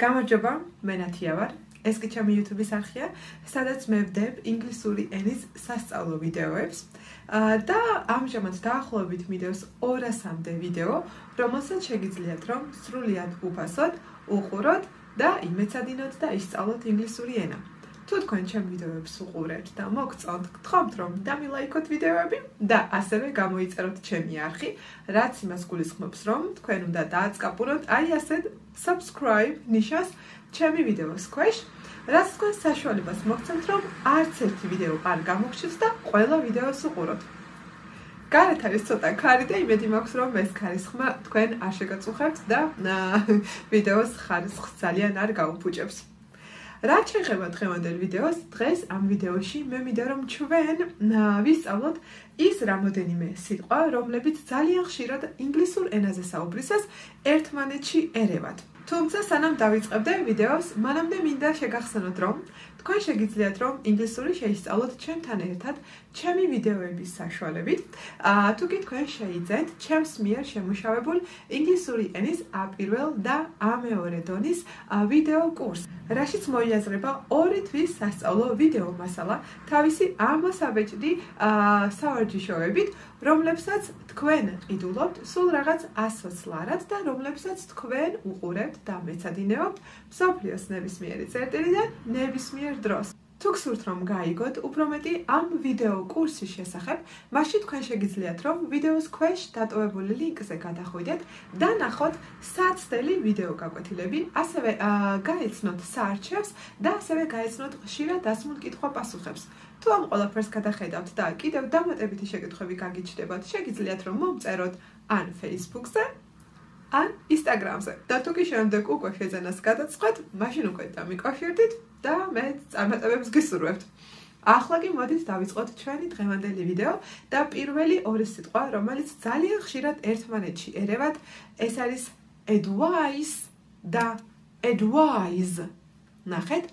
გამარჯობა, მე ნათია ვარ. ეს კი ჩემი YouTube-ის არხია, სადაც მე ვდებ ინგლისური ენის სასწავლო ვიდეოებს. და ამჟამად დაახლოებით მიდევს 200-მდე ვიდეო, რომელსაც შეგიძლიათ რომ სრულიად უფასოდ უყუროთ და იმეცადინოთ და ისწავლოთ ინგლისური ენა. თუ თქვენ ჩემ ვიდეოებს უყურებთ და მოგწონთ, გთხოვთ რომ დამილაიქოთ ვიდეოები და ასევე გამოიწეროთ ჩემი არხი, რაც იმას გულისხმობს, რომ თქვენ უნდა დააწყაპუნოთ აი ასეთ subscribe ნიშას ჩემი ვიდეოს ქვეშ, რაც თქვენ საშუალებას მოგცემთ, რომ არც ერთი ვიდეო არ გამოგჩნდეს და ყველა ვიდეოს უყუროთ. გარეთ არის ცოტა ქარი და იმედი მაქვს რომ ეს ქარისხმა თქვენ არ შეგაწუხებთ და ვიდეოს ხარისხს ძალიან არ გაუფუჭებს. რა შეიძლება დღევანდელ ვიდეოს? დღეს ამ ვიდეოში მე მინდა რომ ჩვენ ვისწავლოთ ის რამოდენიმე სიტყვა, რომლებიც ძალიან ხშირად ინგლისურ ენაზე საუბრისას ერთმანეთში ერევათ. თუმცა სანამ დავიწყებდე ვიდეოს, მანამდე მინდა შეგახსენოთ, რომ თქვენ შეგიძლიათ რომ ინგლისური შეისწავლოთ ჩემთან ერთად ჩემი ვიდეოების საშუალებით. აა თუ კი თქვენ შეიძენთ ჩემს მიერ შემუშავებულ ინგლისური ენის აპირველ და ამეორე დონის ვიდეო კურსს. რაშიც მოიაზრება ორი თვის სასწავლო ვიდეო მასალა თავისი ამასაბეჭდი აა სავარჯიშოებით, რომლებსაც თქვენ ყიდულობთ სულ რაღაც 100 ლარად და რომლებსაც თქვენ უყურებთ და მეცადინეობთ სოფლიოს ნებისმიერი წერტილიდან ნებისმიერ დროს. თუ გსურთ რომ გაიგოთ უფრო მეტი ამ ვიდეო კურსის შესახებ, მაშინ თქვენ შეგიძლიათ რომ ვიდეოს ქვეშ დატოვებული ლინკზე გადახვიდეთ და ნახოთ საცდელი ვიდეო გაკვეთილები, ასევე გაიცნოთ საარჩევს და ასევე გაიცნოთ ხშირად დასმულ კითხვა-პასუხებს. თუ ამ ყველაფერს გადახედავთ და კიდევ დამატებითი შეკითხვები გაგიჩნდებათ, შეგიძლიათ რომ მომწეროთ ან Facebook-ზე, ან Instagram-ზე. და თუ კი შემდეგ უკვე შეძენას გადაწყეთ, მაშინ უკვე დამიკავშირდით და მე წარმატებებს გისურვებთ. ახლა კი მოდით დავიწყოთ ჩვენი დღევანდელი ვიდეო და პირველი ორი სიტყვა, რომელიც ძალიან ხშირად ერთმანეთში ერევათ, ეს არის advice და advise. ნახეთ?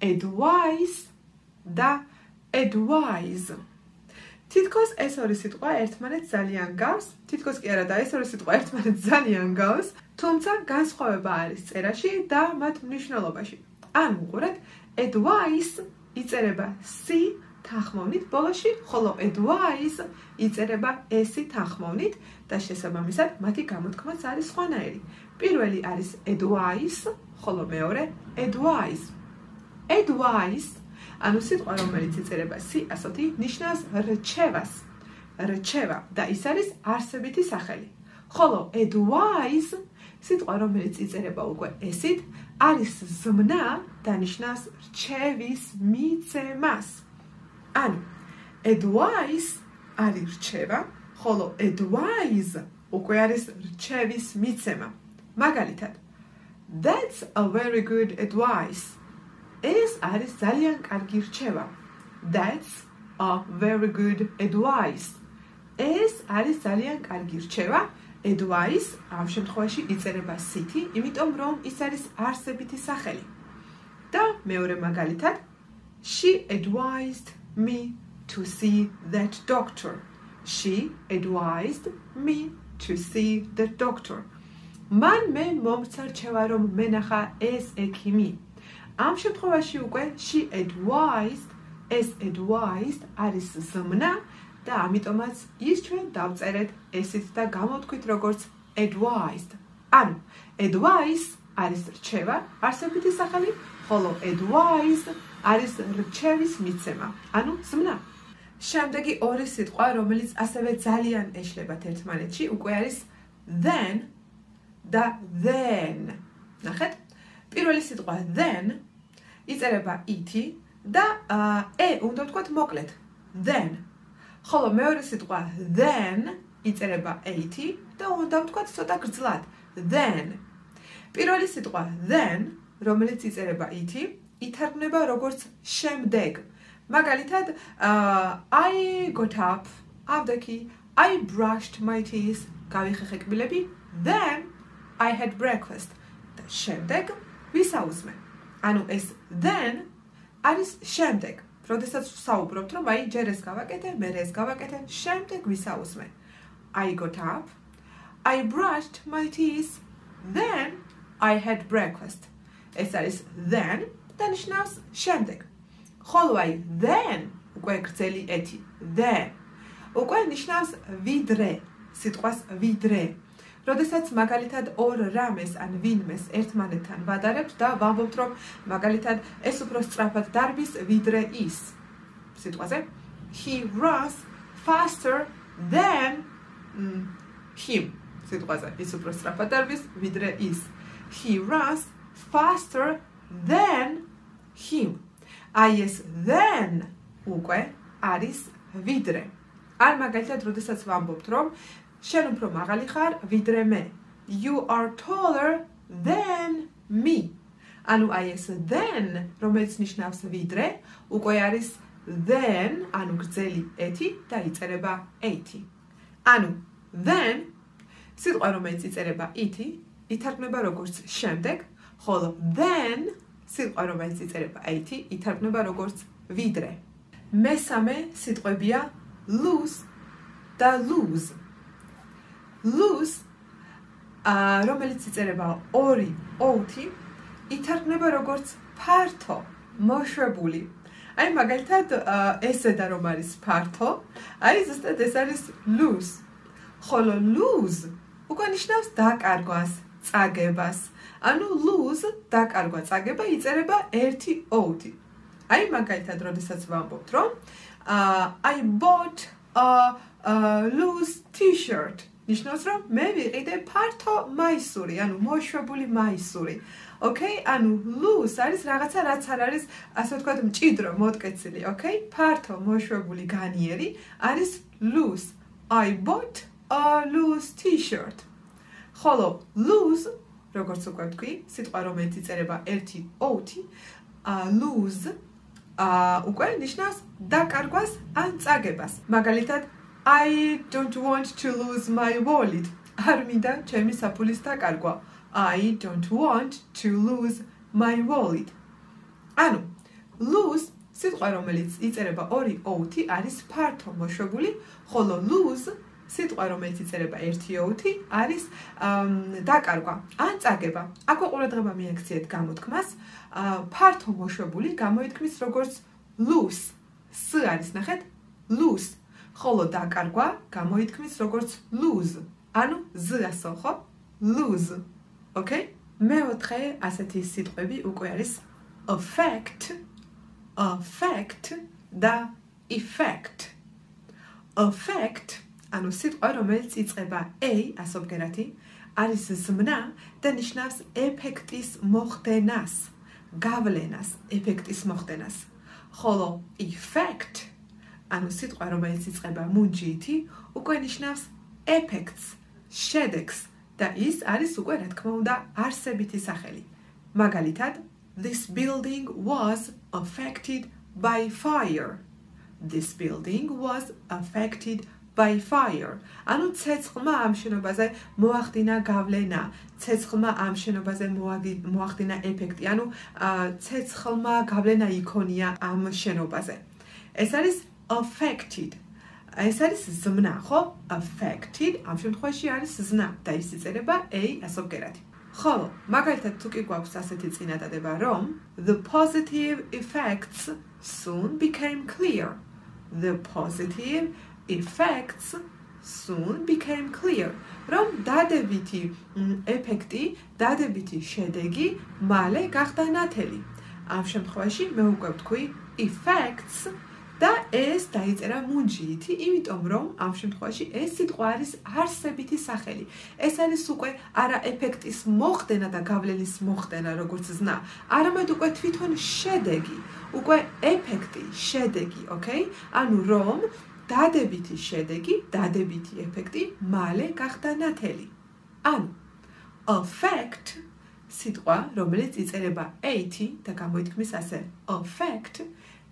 advice და advise. თითქოს ეს ორი სიტყვა ერთმანეთს ძალიან გავს, თითქოს კი არა და ეს ორი სიტყვა ერთმანეთს ძალიან გავს, თუმცა განსხვავება არის წერაში და მათ მნიშვნელობაში. ან უყურეთ, advice იწერება c თანხმოვნით ბოლოში, ხოლო advice იწერება s თანხმოვნით და შესაბამისად მათი გამოთქმაც არის სხვანაირი. პირველი არის advice, ხოლო მეორე advice. advice ანუ სიტყვა რომელიც იწერება c ასოთი ნიშნავს რჩევას რჩევა და ის არის არსებითი სახელი ხოლო advise სიტყვა რომელიც იწერება უკვე ესით არის ზმნა და ნიშნავს რჩევის მიცემას ანუ advise არის რჩევა ხოლო advise უკვე არის რჩევის მიცემა მაგალითად that's a very good advice ეს არის ძალიან კარგი რჩევა. That's a very good advice. ეს არის ძალიან კარგი რჩევა. Advice ამ შემთხვევაში იწერება city, იმიტომ რომ ის არის არსებითი სახელი. და მეორე მაგალითად, she advised me to see that doctor. She advised me to see the doctor. მან მე მომცა რჩევა რომ მენახა ეს ექიმი. ამ შემთხვევაში უკვე she advised as advised არის ზმნა და ამიტომაც ის ჩვენ დავწერეთ ესეთ და გამოთქვით როგორც advised. ანუ advice არის რჩევა, არსებითი სახელი, ხოლო advised არის რჩევის მიცემა. ანუ ზმნა. შემდეგი ორი სიტყვა, რომელიც ასევე ძალიან ეშლებათ ერთმანეთში, უკვე არის then და then. ნახეთ? პირველი სიტყვა then იწერება it და e უნდა ვთქვათ მოკლედ then ხოლო მეორე სიტყვა then იწერება at და უნდა ვთქვათ ცოტა გრძლად. Then. პირველი სიტყვა then რომელიც იწერება it ითარგმნება როგორც შემდეგ. მაგალითად i got up. ავდექი i brushed my teeth. გავიხეხე კბილები then i had breakfast. შემდეგ ვისაუზმე. ანუ ეს then არის შემდეგ. როდესაც საუბრობთ, რომ აი ჯერ ეს გავაკეთე, მე ეს გავაკეთე, შემდეგ ვისაუზმე. I got up. I brushed my teeth. Then I had breakfast. ეს არის then და ნიშნავს შემდეგ. ხოლო აი then უკვე გრძელი ეთი then უკვე ნიშნავს ვიდრე, სიტყვას ვიდრე. როდესაც მაგალითად ორ რამეს ან ვინმეს ერთმანეთთან ვადარებთ და ვამბობთ რომ მაგალითად ეს უფრო სწრაფად დარბის ვიდრე ის. სიტყვაზე he runs faster than him. სიტყვაზე ის უფრო სწრაფად დარბის ვიდრე ის. he runs faster than him. აი ეს then უკვე არის ვიდრე. არ მაგალითად, როდესაც ვამბობთ, რომ შენ უფრო მაღალი ხარ ვიდრე მე. You are taller than me. ანუ აი ეს then, რომელიც ნიშნავს ვიდრე, უკვე არის then, ანუ გრძელი ეთი და იწერება 80. ანუ then სიტყვა რომელიც იწერება ითი, ითარგმნება როგორც შემდეგ, ხოლო then სიტყვა რომელიც იწერება 80, ითარგმნება როგორც ვიდრე. მესამე სიტყვებია lose და lose. Lose ა რომელიც იწერება 2 20 ითარგმნება როგორც ფართო, მოშვებული. აი მაგალითად ესე და რომ არის ფართო, აი ზუსტად ეს არის lose. ხოლო lose უკვე ნიშნავს დაკარგვას, წაგებას. ანუ lose დაკარგვა, წაგება იწერება 1 20. აი მაგალითად როდესაც ვამბობთ რომ I bought a, a loose t-shirt. ნიშნავს რომ მე ვიყიდე ფართო მაისური, ანუ მოშვებული მაისური. Okay? ანუ loose არის რაღაცა რაც არ არის, ასე ვთქვათ, მჭიდრო, მოტკეცილი, okay? ფართო მოშვებული განიერი არის loose. I bought a loose t-shirt. ხოლო loose, როგორც უკვე ვთქვი, სიტყვა რომელიც იწერება 1-20, a loose აა უკვე ნიშნავს დაკარგვას ან წაგებას. მაგალითად, I don't want to lose my wallet. არ მინდა ჩემი საფულის დაკარგვა. I don't want to lose my wallet. ანუ lose სიტყვა რომელიც იწერება 2-20 არის ფართო მოშვებული, ხოლო lose სიტყვა რომელიც იწერება 1-20 არის დაკარგვა ან წაგება. აქვე ყურადღება მიაქციეთ გამოთქმას. ფართო მოშვებული გამოითქმის როგორც loose. s არის ნახეთ loose. ხოლო დაკარგვა გამოითქმის როგორც lose. ანუ z ასო ხო? lose. okay? მეოთხე ასეთი სიტყვები უკვე არის affect, affect და effect. affect ანუ სიტყვა რომელიც იწება a ასობგერათი არის ზმნა და ნიშნავს ეფექტის მოხდენას. გავლენას, ეფექტის მოხდენას. ხოლო effect ანუ სიტყვა რომელიც იწყება მუნჯითი, უკვე ნიშნავს ეფექტს, შედეგს და ის არის უკვე რა თქმა უნდა არსებითი სახელი. მაგალითად, this building was affected by fire. This building was affected by fire. ანუ ცეცხლმა ამ შენობაზე მოახდინა გავლენა. ცეცხლმა ამ შენობაზე მოახდინა ეფექტი. ანუ ცეცხლმა გავლენა იქონია ამ შენობაზე. ეს არის affected. ეს არის ზმნა, ხო? affected ამ შემთხვევაში არის ზნა და ის იწერება a ასობგერათი. ხოლო მაგალითად თუ კი გვაქვს ასეთი წინადადება, რომ the positive effects soon became clear. The positive effects soon became clear. რომ დადებითი ეფექტი, დადებითი შედეგი მალე გახდა ნათელი. ამ შემთხვევაში მე უკვე ვთქვი effects და ეს დაიწერა მუნჯითი, იმიტომ რომ ამ შემთხვევაში ეს სიტყვა არის არსებითი სახელი. ეს არის უკვე არა ეფექტის მოხდენა და გავლენის მოხდენა, როგორც ზნა, არამედ უკვე თვითონ შედეგი, უკვე ეფექტი, შედეგი, ოკეი? ანუ რომ დადებითი შედეგი, დადებითი ეფექტი მალე გახდა ნათელი. ანუ affect სიტყვა, რომელიც იწერება 80 და გამოითქმის ასე affect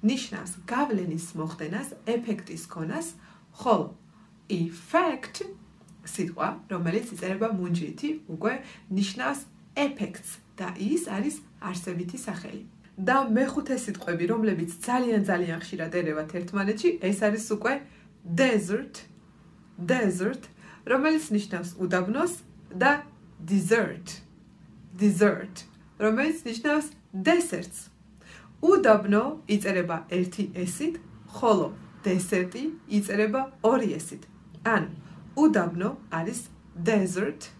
ნიშნავს გავლენის მოხდენას, ეფექტის ქონას, ხოლო effect სიტყვა, რომელიც იწერება მუნჯითი, უკვე ნიშნავს ეფექტს და ის არის არსებითი სახელი. და მეხუთე სიტყვები, რომლებიც ძალიან ძალიან ხშირად ერევათ ერთმანეთში, ეს არის უკვე desert, desert, რომელიც ნიშნავს უდაბნოს და dessert, dessert, რომელიც ნიშნავს desserts. უდაბნო იწერება ერთი ესით, ხოლო desert-ი იწერება ორი ესით. ან უდაბნო არის desert,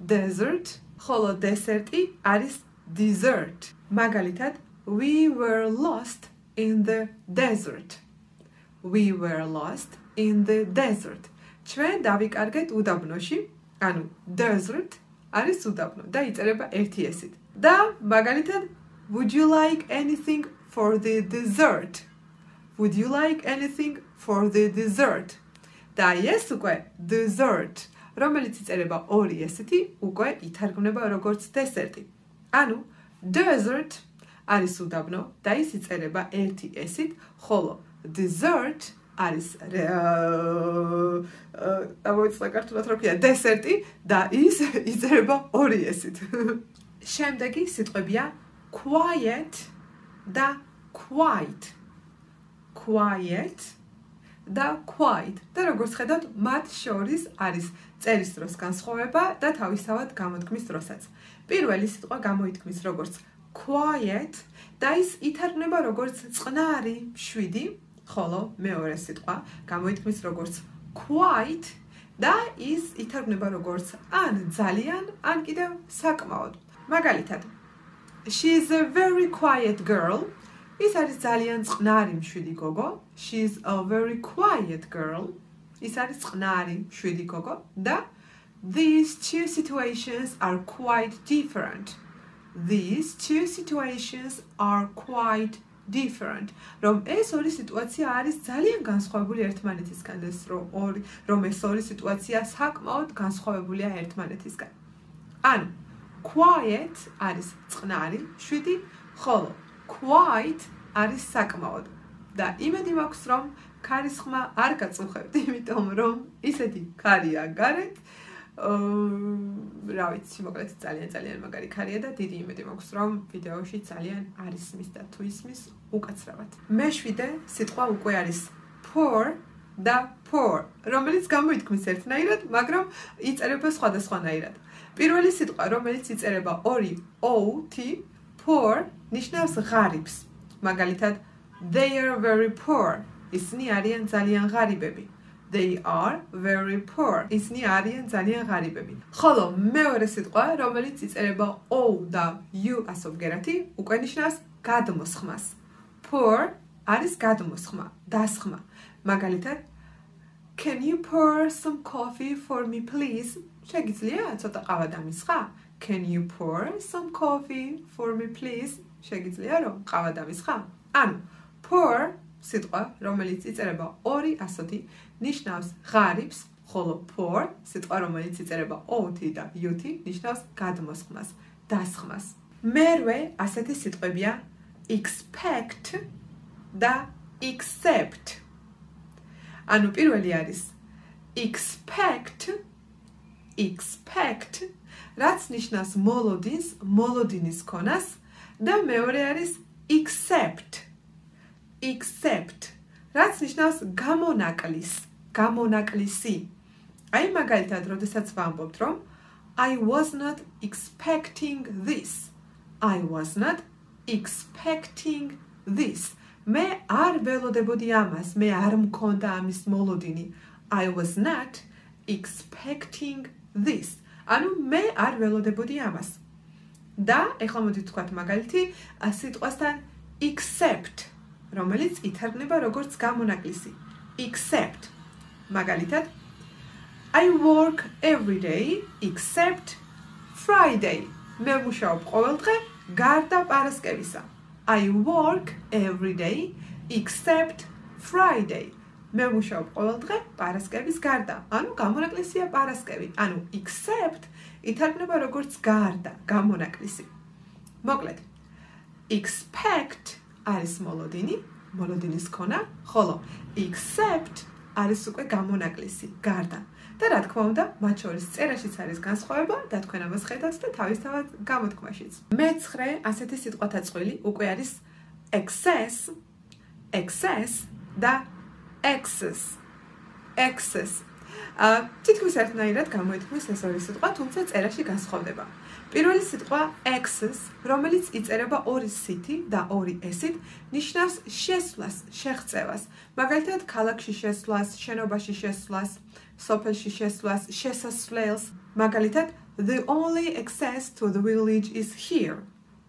desert, ხოლო desert-ი არის dessert. მაგალითად, we were lost in the desert. We were lost in the desert. ჩვენ დავიკარგეთ უდაბნოში, ანუ desert არის უდაბნო და იწერება ერთი ესით. და მაგალითად, would you like anything for the dessert? Would you like anything for the dessert? და ეს უკვე dessert, რომელიც იწერება ორი ესეთი, უკვე ითარგმნება როგორც დესერტი. ანუ dessert არის უდაბნო და ის იწერება ერთი ესით, ხოლო dessert არის აა კარტულად რო ქვია დესერტი და ის იწერება ორი ესით. შემდეგი სიტყვებია quiet და quiet. quiet და quiet. და როგორც ხედავთ, მათ შორის არის წერის დროს განსხვავება და თავისთავად გამოთქმის დროსაც. პირველი სიტყვა გამოითქმის როგორც quiet და ის ითარგმნება როგორც წყნარი, შვიდი, ხოლო მეორე სიტყვა გამოითქმის როგორც quite და ის ითარგმნება როგორც ან ძალიან, ან კიდევ საკმაოდ. მაგალითად, she is a very quiet girl. ის არის ძალიან წყნარი მშვიდი გოგო. she is a very quiet girl. ის არის წყნარი მშვიდი გოგო და these two situations are quite different. these two situations are quite different. რომ ეს ორი სიტუაცია არის ძალიან განსხვავებული ერთმანეთისგან, ეს რომ ორი რომ ეს ორი სიტუაცია საკმაოდ განსხვავებულია ერთმანეთისგან. ანუ quiet არის წყნარი, შვიდი, ხოლო quite არის საკმაოდ. და იმედი მაქვს რომ ქარისხმა არ გაწუხებთ, იმიტომ რომ ისეთი ქარია გარეთ, რა ვიცი, მოკლედ ძალიან ძალიან მაგარი ქარია და დიდი იმედი მაქვს, რომ ვიდეოში ძალიან არის მის და თუ ისმის უკაცრავად. მეშვიდე სიტყვა უკვე არის poor და poor, რომელიც გამოითქმის ერთნაირად, მაგრამ იწერება სხვადასხვანაირად. პირველი სიტყვა, რომელიც იწერება ორი o t poor, ნიშნავს ღარიბს. მაგალითად, they are very poor. ისინი არიან ძალიან ღარიბები. they are very poor. ისინი არიან ძალიან ღარიბები. ხოლო მეორე სიტყვა, რომელიც იწერება o და u ასობგერათი, უკვე ნიშნავს გადმოსხმას. poor არის გადმოსხმა, დასხმა. მაგალითად, can you pour some coffee for me please? შეგიძლია ცოტა ყავა დამისხა? can you pour some coffee for me please? შეგიძლია რომ ყავა დამისხა? ანუ pour სიტყვა, რომელიც იწერება ორი ასოთი, ნიშნავს ღარიბს, ხოლო for სიტყვა, რომელიც იწერება o-ი და u-ი, ნიშნავს გადმოსხმას, დასხმას. მერვე ასეთი სიტყვებია expect და accept. ანუ პირველი არის expect expect რაც ნიშნავს მოლოდინს, მოლოდინის ქონას და მეორე არის accept accept რაც ნიშნავს გამონაკლის, გამონაკლისი. აი მაგალითად, როდესაც ვამბობთ, რომ I was not expecting this. I was not expecting this. მე არ ველოდებოდი ამას, მე არ მქონდა ამის მოლოდინი. I was not expecting this. ანუ მე არ ველოდებოდი ამას. და ეხლა მოდით ვთქვათ მაგალითი, სიტყვასთან accept რომელიც ითარგმნება როგორც გამონაკლისი. except მაგალითად I work every day except Friday. მე მუშაობ ყოველ დღე გარდა პარასკევისა. I work every day except Friday. მე მუშაობ ყოველ დღე პარასკევის გარდა. ანუ გამონაკლისია პარასკევი. ანუ except ითარგმნება როგორც გარდა, გამონაკლისი. მოკლედ expect არის მოლოდინი, მოლოდინის ქონა, ხოლო except არის უკვე გამონაკლისი, გარდა. და რა თქმა უნდა, მათ შორის წერაშიც არის განსხვავება და თქვენ ამას ხედავთ და თავისთავად გამოთქმაშიც. მეცხრე ასეთი სიტყვათა წყვილი უკვე არის excess, excess და excess. excess. აა თითქმის ერთნაირად გამოითქმის ეს ორი სიტყვა, თუმცა წერაში განსხვავდება. პირველი სიტყვა access, რომელიც იწერება ორი სიტი და ორი s-ით, ნიშნავს შესვლას, შეღწევას. მაგალითად, ქალაქში შესვლას, შენობაში შესვლას, სოფელში შესვლას, შესასვლელს. მაგალითად, the only access to the village is here.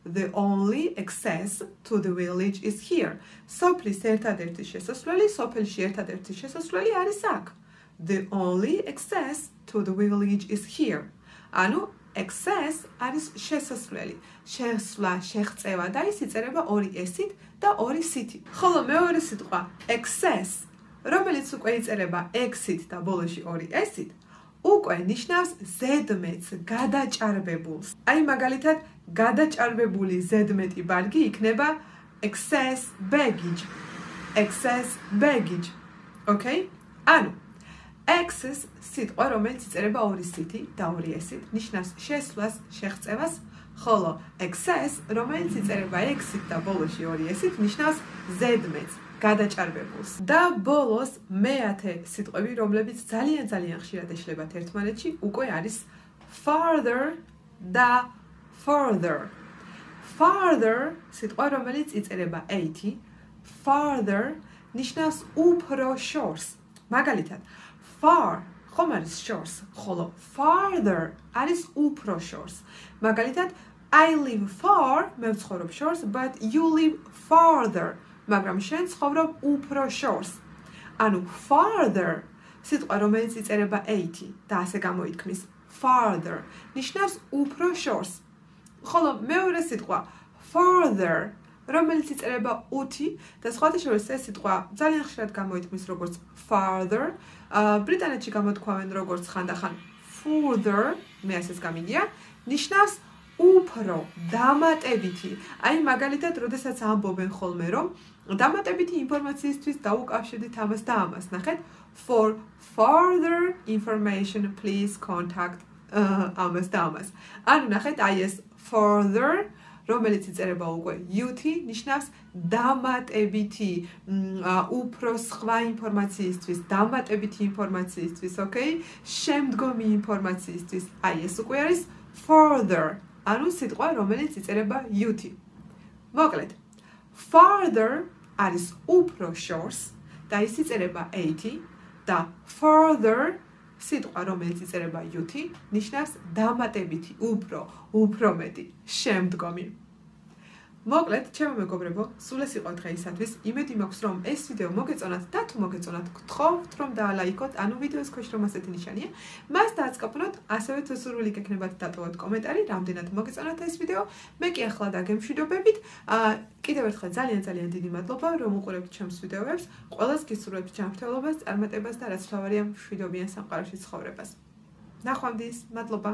The only access to the village is here. სოფლის ერთადერთი შესასვლელი, სოფელში ერთადერთი შესასვლელი არის აქ. The only access to the village is here. ანუ access არის შესასვლელი, შესვლა, შეღწევა და ის იწერება ორი s-ით და ორი c-ით. ხოლო მეორე სიტყვა access, რომელიც უკვე იწერება x-ით და ბოლოში ორი s-ით, უკვე ნიშნავს ზედმეტს, გადაჭარბებულს. აი მაგალითად, გადაჭარბებული ზედმეტი ბარგი იქნება excess baggage. excess baggage. Okay? ანუ access სიტყვა, რომელიც იწერება ორი სიტი და ორი s-ით, ნიშნავს შესვლას, შეღწევას, ხოლო access, რომელიც იწერება x-ით და ბოლოში ორი s-ით, ნიშნავს ზედმეტს, გადაჭარბებულს. და ბოლოს მეათე სიტყვები, რომლებიც ძალიან ძალიან ხშირად ეშლებათ ერთმანეთში, უკვე არის farther და further. farther სიტყვა, რომელიც იწერება 80, farther ნიშნავს უფრო შორს. მაგალითად, far ხომ არის შორს, ხოლო farther არის უფრო შორს. მაგალითად, I live far, მე ვცხოვრობ შორს, but you live farther, მაგრამ შენ ცხოვრობ უფრო შორს. ანუ farther სიტყვა რომელიც იწერება 80 და ასე გამოითქმის farther ნიშნავს უფრო შორს. ხოლო მეორე სიტყვა farther რომელიც იწერება 5 და სხვათა შორის ეს სიტყვა ძალიან ხშირად გამოითქმის როგორც farther. ბრიტანეთში გამოთქვამენ როგორც ხანდახან further, მე ასეც გამიგია, ნიშნავს უფრო დამატებითი. აი მაგალითად, როდესაც ამბობენ ხოლმე, რომ დამატებითი ინფორმაციისთვის დაუკავშირდით ამას და ამას, ნახეთ, for further information please contact ამას და ამას. ანუ ნახეთ, აი ეს further რომელიც იწერება უკვე UT ნიშნავს დამატებითი უფრო სხვა ინფორმაციისთვის, დამატებითი ინფორმაციისთვის, ოკეი? შემდგომი ინფორმაციისთვის. აი ეს უკვე არის further, ანუ სიტყვა, რომელიც იწერება UT. მოკლედ, further არის უფრო შორს და ის იწერება 80 და further სიტყვა, რომელიც იწერება UT, ნიშნავს დამატებითი, უფრო, უფრო მეტი, შემდგომი. მოკლედ, ჩემო მეგობრებო, სულ ეს იყო დღეისათვის. იმედი მაქვს, რომ ეს ვიდეო მოგეწონათ და თუ მოგეწონათ, გთხოვთ, რომ დაალაიქოთ, ანუ ვიდეოს ქვეშ რომ ასეთი ნიშანია. მას დააწყობნოთ, ასევე თუ სურვილი გექნებათ დატოვოთ კომენტარი, რამდენად მოგეწონათ ეს ვიდეო. მე კი ახლა დაგემშვიდობებით. აა კიდევ ერთხელ ძალიან ძალიან დიდი მადლობა, რომ უყურებთ ჩემს ვიდეოებს. ყველას გისურვებთ ჯანმრთელობას, წარმატებას და რაც თავარია მშვიდობიან სამყაროში ცხოვრებას. ნახვამდის, მადლობა.